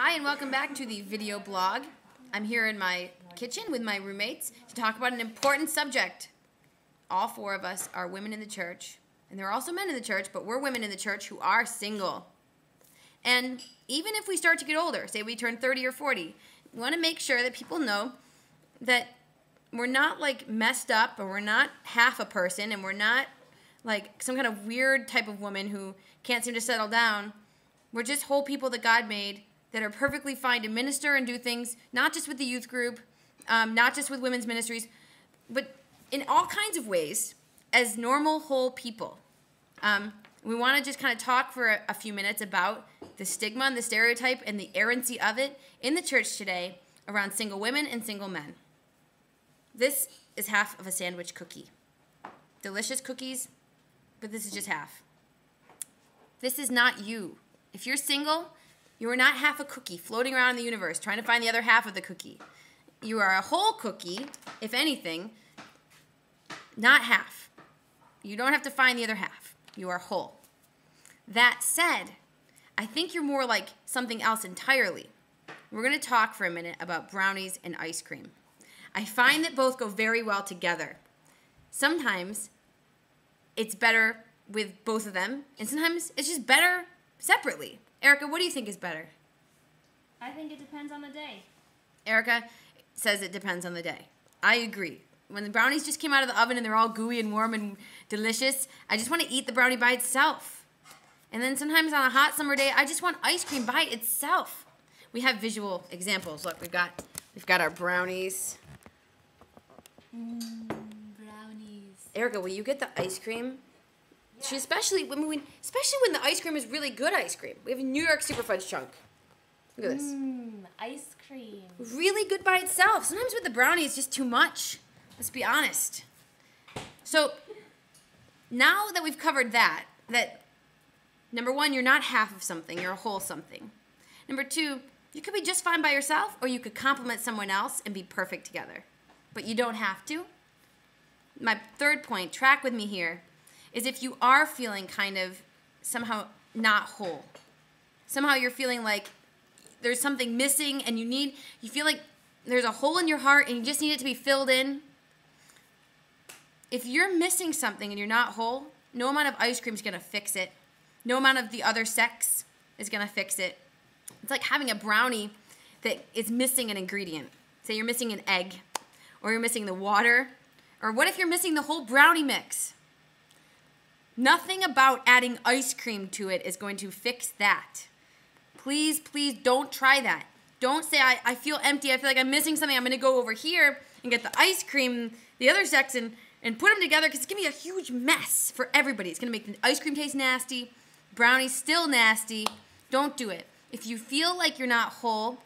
Hi, and welcome back to the video blog. I'm here in my kitchen with my roommates to talk about an important subject. All four of us are women in the church, and there are also men in the church, but we're women in the church who are single. And even if we start to get older, say we turn 30 or 40, we want to make sure that people know that we're not like messed up, or we're not half a person, and we're not like some kind of weird type of woman who can't seem to settle down. We're just whole people that God made that are perfectly fine to minister and do things, not just with the youth group, um, not just with women's ministries, but in all kinds of ways as normal, whole people. Um, we want to just kind of talk for a, a few minutes about the stigma and the stereotype and the errancy of it in the church today around single women and single men. This is half of a sandwich cookie. Delicious cookies, but this is just half. This is not you. If you're single, you are not half a cookie floating around in the universe trying to find the other half of the cookie. You are a whole cookie, if anything, not half. You don't have to find the other half. You are whole. That said, I think you're more like something else entirely. We're going to talk for a minute about brownies and ice cream. I find that both go very well together. Sometimes it's better with both of them, and sometimes it's just better separately. Erica, what do you think is better? I think it depends on the day. Erica says it depends on the day. I agree. When the brownies just came out of the oven and they're all gooey and warm and delicious, I just want to eat the brownie by itself. And then sometimes on a hot summer day, I just want ice cream by itself. We have visual examples. Look, we've got we've got our brownies. Mmm, brownies. Erica, will you get the ice cream? She especially when we, especially when the ice cream is really good ice cream. We have a New York Super Fudge chunk. Look at this. Mmm, ice cream. Really good by itself. Sometimes with the brownie, it's just too much. Let's be honest. So now that we've covered that, that number one, you're not half of something, you're a whole something. Number two, you could be just fine by yourself, or you could complement someone else and be perfect together. But you don't have to. My third point, track with me here, is if you are feeling kind of somehow not whole. Somehow you're feeling like there's something missing and you need, you feel like there's a hole in your heart and you just need it to be filled in. If you're missing something and you're not whole, no amount of ice cream is going to fix it. No amount of the other sex is going to fix it. It's like having a brownie that is missing an ingredient. Say you're missing an egg, or you're missing the water, or what if you're missing the whole brownie mix? Nothing about adding ice cream to it is going to fix that. Please, please don't try that. Don't say, I, I feel empty. I feel like I'm missing something. I'm going to go over here and get the ice cream, the other section, and put them together because it's going to be a huge mess for everybody. It's going to make the ice cream taste nasty, brownies still nasty. Don't do it. If you feel like you're not whole,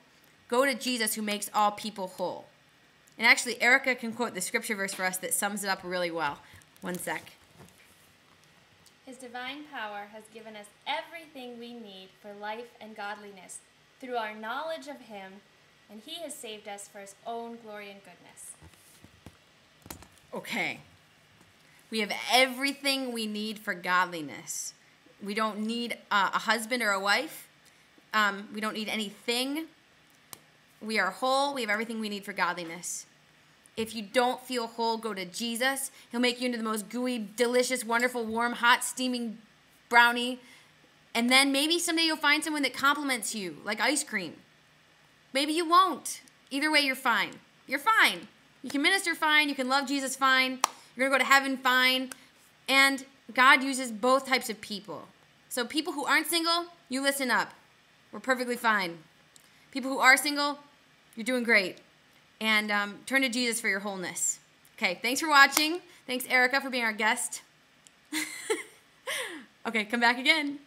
go to Jesus who makes all people whole. And actually, Erica can quote the scripture verse for us that sums it up really well. One sec. His divine power has given us everything we need for life and godliness through our knowledge of Him, and He has saved us for His own glory and goodness. Okay. We have everything we need for godliness. We don't need uh, a husband or a wife. Um, we don't need anything. We are whole. We have everything we need for godliness. If you don't feel whole, go to Jesus. He'll make you into the most gooey, delicious, wonderful, warm, hot, steaming brownie. And then maybe someday you'll find someone that compliments you, like ice cream. Maybe you won't. Either way, you're fine. You're fine. You can minister fine. You can love Jesus fine. You're going to go to heaven fine. And God uses both types of people. So, people who aren't single, you listen up. We're perfectly fine. People who are single, you're doing great and um, turn to Jesus for your wholeness. Okay, thanks for watching. Thanks, Erica, for being our guest. okay, come back again.